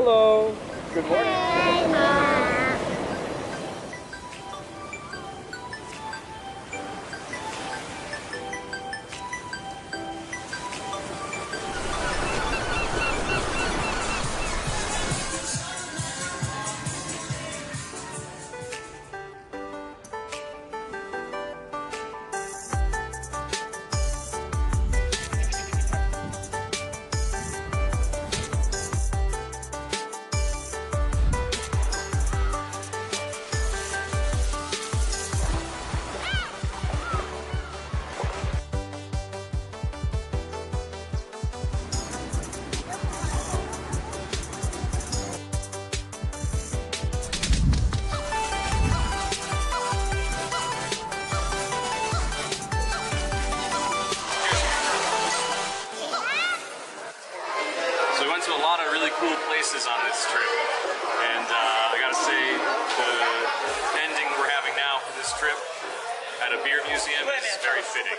Hello. Good morning. Hi, went to a lot of really cool places on this trip, and uh, I gotta say the ending we're having now for this trip at a beer museum is very fitting.